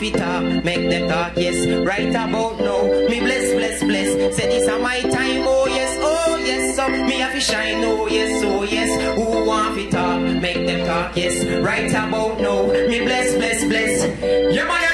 make them talk, yes. Right about now, me bless, bless, bless. Say this a my time, oh yes, oh yes. So me have to shine, oh yes, oh yes. Who want to talk, make them talk, yes. Right about now, me bless, bless, bless. Yeah, man,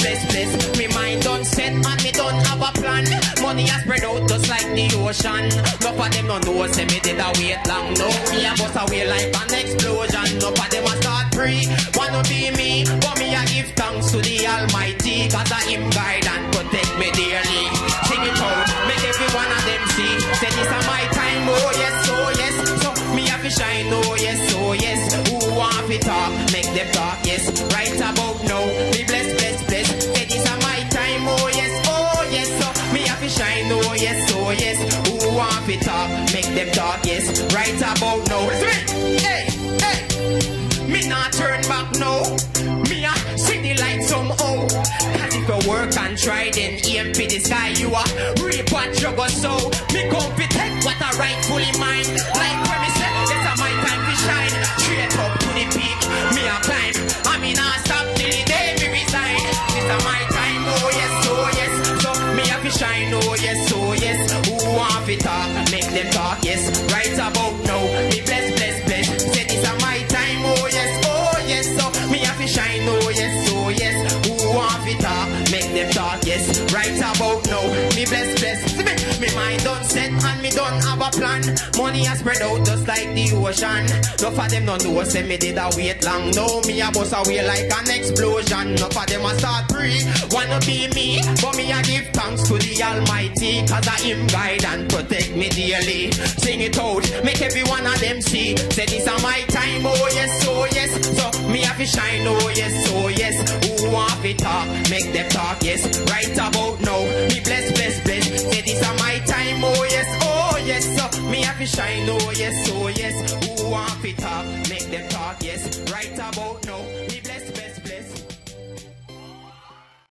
bless, bless. Me mind done set and me don't have a plan. Money a spread out just like the ocean. No of them no know say me did a wait long. No, me a bust away like an explosion. No of them a start free. Wanna be me, but me a give thanks to the Almighty. Cause I him guide and protect me dearly. Sing it out, make every one of them see. Say this a my time, oh yes, oh yes. So me have to shine, oh yes, oh yes. Who want to talk, make them talk, yes. Right about me have to shine, oh yes, oh yes. Who want to talk, make them talk, yes. Right about now. Hey, hey. Me not turn back now. Me a see the light somehow. Cause if you work and try, then aim for the you are reap what you go sow. Me come what I rightfully mine. Like them talk, yes. Right about Right about now, me bless, bless. Me, me mind done set and me don't have a plan. Money a spread out just like the ocean. No for them no know say me did a wait long. No me a bust away like an explosion. No for them a start free. Wanna be me, but me a give thanks to the Almighty. Cause I him guide and protect me dearly. Sing it out, make every one of them see. Say this a my time, oh yes, oh yes. So me have to shine, oh yes, oh yes it talk, make them talk, yes. Right about now, me bless, bless, bless. Say this is my time, oh yes, oh yes. Uh, me have to shine, oh yes, oh yes. Who want it talk, make them talk, yes. Right about now.